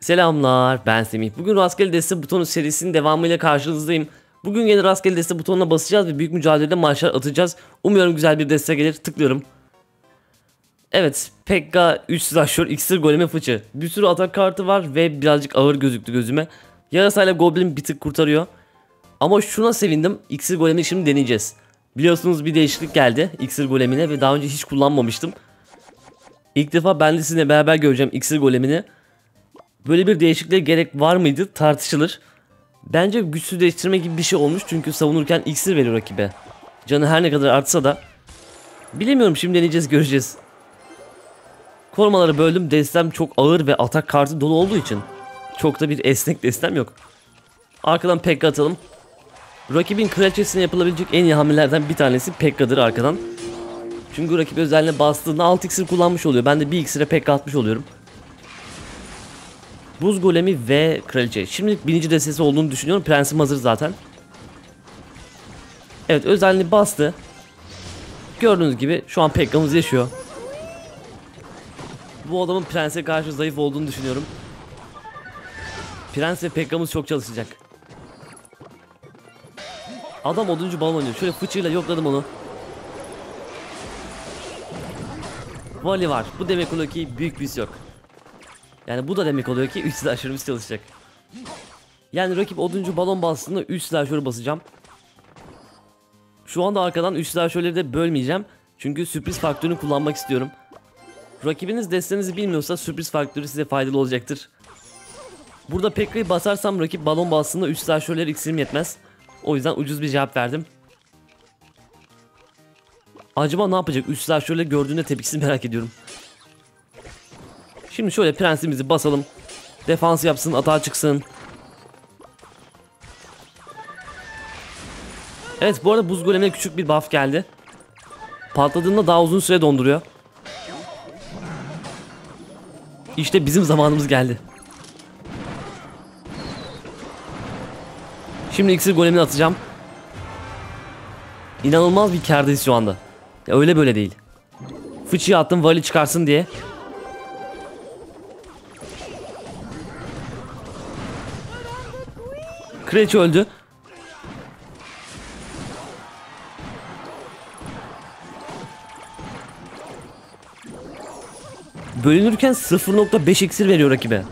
Selamlar ben Semih. Bugün rastgele deste butonu serisinin devamıyla karşınızdayım. Bugün yine rastgele deste butonuna basacağız ve büyük mücadelede maçlar atacağız. Umuyorum güzel bir deste gelir. Tıklıyorum. Evet Pekka 3 slasher iksir golemi fıçı. Bir sürü atak kartı var ve birazcık ağır gözüktü gözüme. Yarasayla Goblin bir tık kurtarıyor. Ama şuna sevindim. İksir golemi şimdi deneyeceğiz. Biliyorsunuz bir değişiklik geldi iksir golemine ve daha önce hiç kullanmamıştım. İlk defa ben de sizinle beraber göreceğim iksir golemini. Böyle bir değişikliğe gerek var mıydı tartışılır. Bence güçsüzleştirme gibi bir şey olmuş çünkü savunurken iksir veriyor rakibe. Canı her ne kadar artsa da. Bilemiyorum şimdi deneyeceğiz göreceğiz. Korumaları böldüm destem çok ağır ve atak kartı dolu olduğu için. Çok da bir esnek destem yok. Arkadan Pekka atalım. Rakibin kraliçesine yapılabilecek en iyi hamlelerden bir tanesi Pekka'dır arkadan. Çünkü rakip özelliğine bastığında 6 iksir kullanmış oluyor. Ben de bir iksire Pekka atmış oluyorum. Buz golemi ve kraliçe. Şimdilik birinci destesi olduğunu düşünüyorum. Prensim hazır zaten. Evet özelliğini bastı. Gördüğünüz gibi şu an Pekka'mız yaşıyor. Bu adamın prense karşı zayıf olduğunu düşünüyorum. Prens ve Pekka'mız çok çalışacak. Adam oduncu balon oynuyor. Şöyle fıçıyla yokladım onu. Vali var. Bu demek oluyor ki büyük bir yok. Yani bu da demek oluyor ki 3 slasher'ımız çalışacak. Yani rakip oduncu balon bastığında 3 slasher'ı basacağım. Şu anda arkadan 3 slasher'leri de bölmeyeceğim. Çünkü sürpriz faktörünü kullanmak istiyorum. Rakibiniz destenizi bilmiyorsa sürpriz faktörü size faydalı olacaktır. Burada Pekka'yı basarsam rakip balon bastığında 3 slasher'leri iksirim yetmez. O yüzden ucuz bir cevap verdim. Acaba ne yapacak? 3 slasher'leri gördüğünde tepkisini merak ediyorum. Şimdi şöyle prensimizi basalım. Defans yapsın, atağa çıksın. Evet bu arada buz golemine küçük bir buff geldi. Patladığında daha uzun süre donduruyor. İşte bizim zamanımız geldi. Şimdi iksir golemini atacağım. İnanılmaz bir kardayız şu anda. Ya öyle böyle değil. Fıçıyı attım vali çıkarsın diye. Kraliçe öldü. Bölünürken 0.5 iksir veriyor rakibe.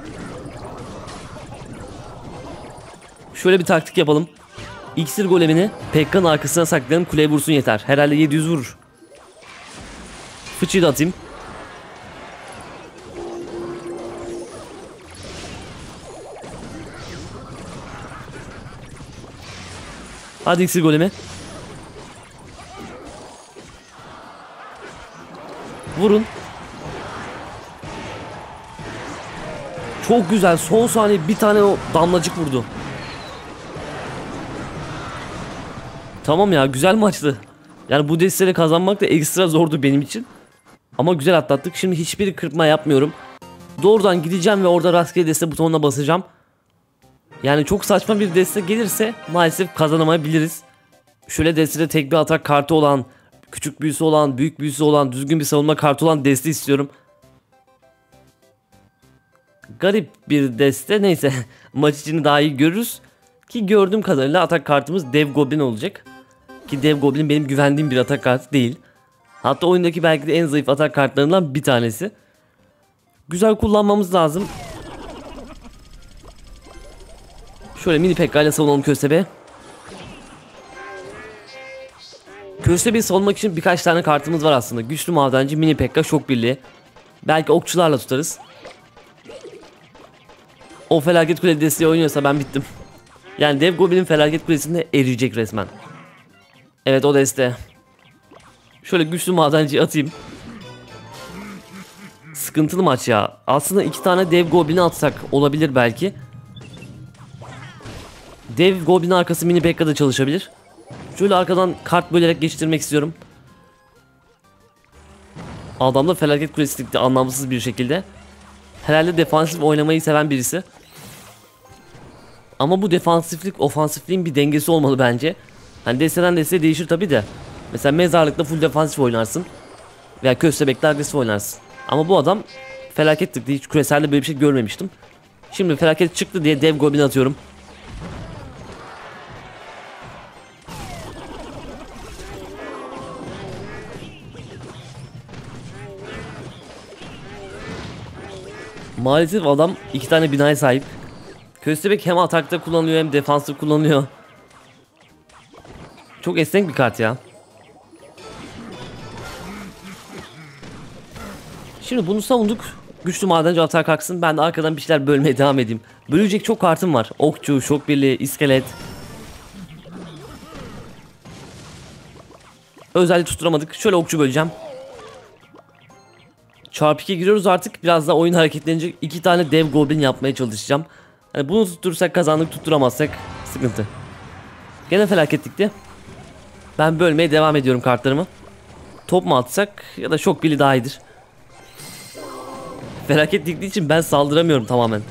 Şöyle bir taktik yapalım. İksir golemini Pekka'nın arkasına saklayalım kuleye vursun yeter. Herhalde 700 vurur. Fıçıyı da atayım. Hadi iksir golemi. Vurun. Çok güzel. Son saniye bir tane o damlacık vurdu. Tamam ya güzel maçtı. Yani bu desteleri kazanmak da ekstra zordu benim için. Ama güzel atlattık. Şimdi hiçbir kırpma yapmıyorum. Doğrudan gideceğim ve orada rastgele deste butonuna basacağım. Yani çok saçma bir deste gelirse maalesef kazanamayabiliriz. Şöyle destede tek bir atak kartı olan, küçük büyüsü olan, büyük büyüsü olan, düzgün bir savunma kartı olan deste istiyorum. Garip bir deste neyse maç içini daha iyi görürüz. Ki gördüğüm kadarıyla atak kartımız Dev Goblin olacak. Ki Dev Goblin benim güvendiğim bir atak kartı değil. Hatta oyundaki belki de en zayıf atak kartlarından bir tanesi. Güzel kullanmamız lazım. Şöyle mini Pekka ile savunalım Köstebe. Köstebe'yi savunmak için birkaç tane kartımız var aslında. Güçlü madenci, mini Pekka, şok birliği. Belki okçularla tutarız. O felaket kule desteği oynuyorsa ben bittim. Yani dev goblin'in felaket kulesinde eriyecek resmen. Evet o deste. Şöyle güçlü madenciyi atayım. Sıkıntılı maç ya. Aslında iki tane dev goblin'i atsak olabilir belki. Dev goblin arkası mini Pekka da çalışabilir. Şöyle arkadan kart bölerek geçirmek istiyorum. Adamda felaket kulesi dikti anlamsız bir şekilde. Herhalde defansif oynamayı seven birisi. Ama bu defansiflik ofansifliğin bir dengesi olmalı bence. Hani desteden desteye değişir tabi de. Mesela mezarlıkta full defansif oynarsın. Veya köstebekte agresif oynarsın. Ama bu adam felaket tıktı. Hiç küreselde böyle bir şey görmemiştim. Şimdi felaket çıktı diye dev goblin atıyorum. Maalesef adam iki tane binaya sahip. Köstebek hem atakta kullanılıyor hem defansta kullanılıyor. Çok esnek bir kart ya. Şimdi bunu savunduk. Güçlü madenci atar kalksın. Ben de arkadan bir şeyler bölmeye devam edeyim. Bölecek çok kartım var. Okçu, şok birliği, iskelet. Özellik tutturamadık. Şöyle okçu böleceğim. Çarpı 2 giriyoruz artık. Biraz daha oyun hareketlenecek. iki tane dev goblin yapmaya çalışacağım. Yani bunu tutturursak kazandık tutturamazsak sıkıntı. Gene felaketlikti. Ben bölmeye devam ediyorum kartlarımı. Top mu atsak ya da şok bili daha iyidir. Felaket diktiği için ben saldıramıyorum tamamen.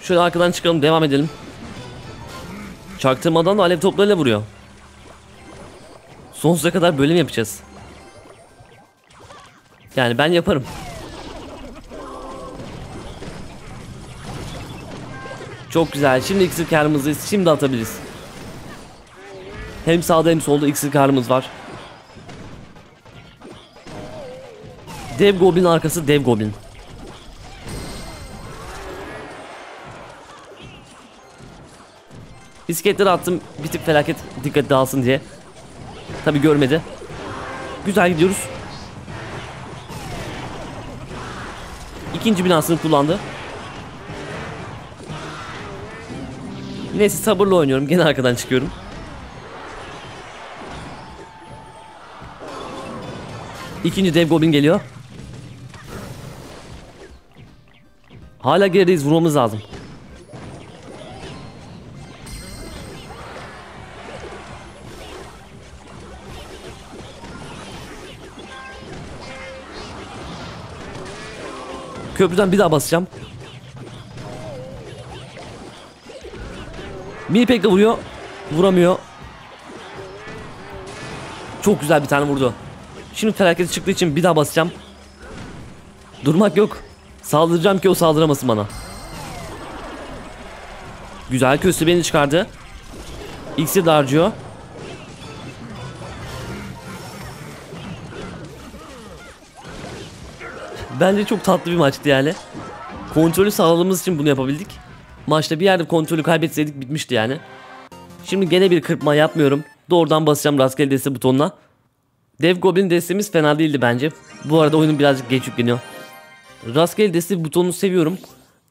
Şöyle arkadan çıkalım devam edelim. Çaktırmadan da alev toplarıyla vuruyor. Sonsuza kadar böyle mi yapacağız? Yani ben yaparım. Çok güzel. Şimdi iksir karımızdayız. Şimdi atabiliriz. Hem sağda hem solda iksir karımız var. Dev Goblin arkası Dev Goblin. Bisikletleri attım bir tık felaket dikkat dağılsın diye. Tabi görmedi. Güzel gidiyoruz. İkinci binasını kullandı. Neyse sabırla oynuyorum. Gene arkadan çıkıyorum. İkinci dev goblin geliyor. Hala gerideyiz vurmamız lazım. Köprüden bir daha basacağım. Mini pekle vuruyor. Vuramıyor. Çok güzel bir tane vurdu. Şimdi felaketi çıktığı için bir daha basacağım. Durmak yok. Saldıracağım ki o saldıramasın bana. Güzel köstü beni çıkardı. İksir de Bence çok tatlı bir maçtı yani. Kontrolü sağladığımız için bunu yapabildik. Maçta bir yerde kontrolü kaybetseydik bitmişti yani. Şimdi gene bir kırpma yapmıyorum. Doğrudan basacağım rastgele deste butonuna. Dev Goblin destemiz fena değildi bence. Bu arada oyunun birazcık geç yükleniyor. Rastgele deste butonunu seviyorum.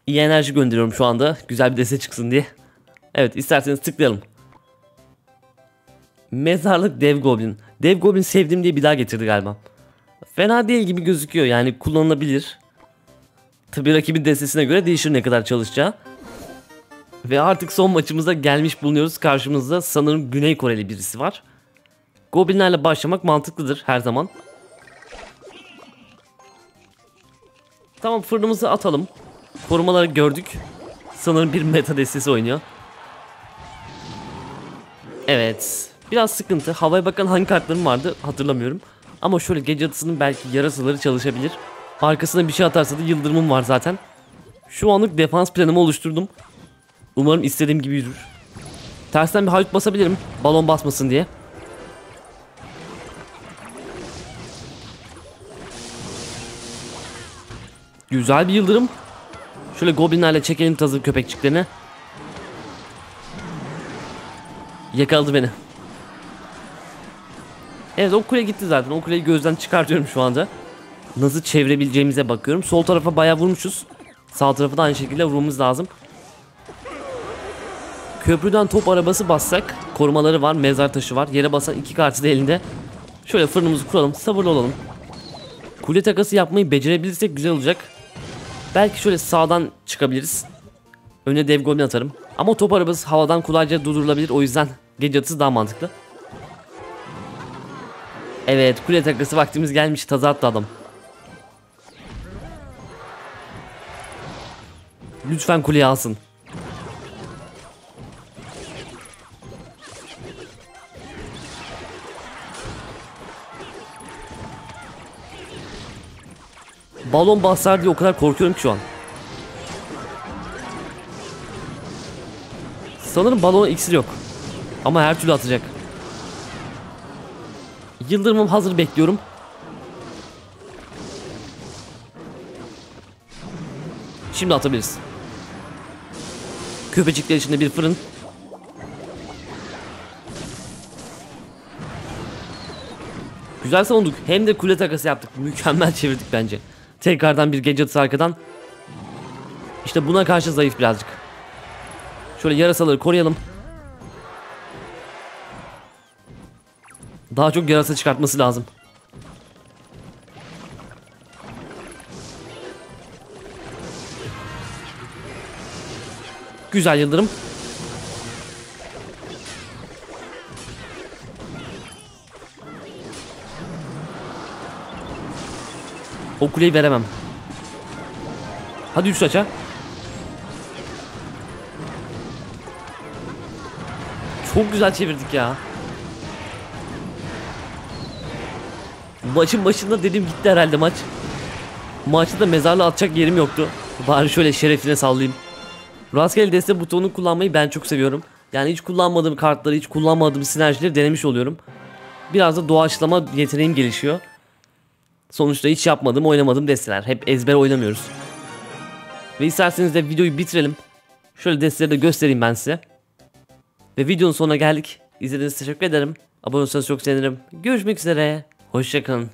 İyi enerji gönderiyorum şu anda. Güzel bir deste çıksın diye. Evet isterseniz tıklayalım. Mezarlık Dev Goblin. Dev Goblin sevdim diye bir daha getirdi galiba. Fena değil gibi gözüküyor yani kullanılabilir. Tabi rakibin destesine göre değişir ne kadar çalışacağı. Ve artık son maçımıza gelmiş bulunuyoruz. Karşımızda sanırım Güney Koreli birisi var. Goblinlerle başlamak mantıklıdır her zaman. Tamam fırınımızı atalım. Korumaları gördük. Sanırım bir meta destesi oynuyor. Evet. Biraz sıkıntı. Havaya bakan hangi kartlarım vardı hatırlamıyorum. Ama şöyle gece atısının belki yarasaları çalışabilir. Arkasına bir şey atarsa da yıldırımım var zaten. Şu anlık defans planımı oluşturdum. Umarım istediğim gibi yürür. Tersten bir hayut basabilirim. Balon basmasın diye. Güzel bir yıldırım. Şöyle goblinlerle çekelim tazı köpekçiklerini. Yakaladı beni. Evet o kule gitti zaten. O kuleyi gözden çıkartıyorum şu anda. Nasıl çevirebileceğimize bakıyorum. Sol tarafa bayağı vurmuşuz. Sağ tarafa da aynı şekilde vurmamız lazım. Köprüden top arabası bassak korumaları var, mezar taşı var. Yere basan iki kartı da elinde. Şöyle fırınımızı kuralım, sabırlı olalım. Kule takası yapmayı becerebilirsek güzel olacak. Belki şöyle sağdan çıkabiliriz. Öne dev goblin atarım. Ama top arabası havadan kolayca durdurulabilir. O yüzden gece atısı daha mantıklı. Evet kule takası vaktimiz gelmiş taza attı adam. Lütfen kuleyi alsın. Balon basar diye o kadar korkuyorum ki şu an. Sanırım balona iksir yok. Ama her türlü atacak. Yıldırımım hazır bekliyorum. Şimdi atabiliriz. Köpecikler içinde bir fırın. Güzel savunduk. Hem de kule takası yaptık. Mükemmel çevirdik bence. Tekrardan bir atısı arkadan. İşte buna karşı zayıf birazcık. Şöyle yarasaları koruyalım. Daha çok yarasa çıkartması lazım. Güzel yıldırım. O kuleyi veremem. Hadi üst aça. Çok güzel çevirdik ya. Maçın başında dedim gitti herhalde maç. Maçta da mezarla atacak yerim yoktu. Bari şöyle şerefine sallayayım. Rastgele deste butonunu kullanmayı ben çok seviyorum. Yani hiç kullanmadığım kartları, hiç kullanmadığım sinerjileri denemiş oluyorum. Biraz da doğaçlama yeteneğim gelişiyor. Sonuçta hiç yapmadığım, oynamadığım desteler. Hep ezber oynamıyoruz. Ve isterseniz de videoyu bitirelim. Şöyle desteleri de göstereyim ben size. Ve videonun sonuna geldik. İzlediğiniz için teşekkür ederim. Abone olursanız çok sevinirim. Görüşmek üzere. Hoşçakalın.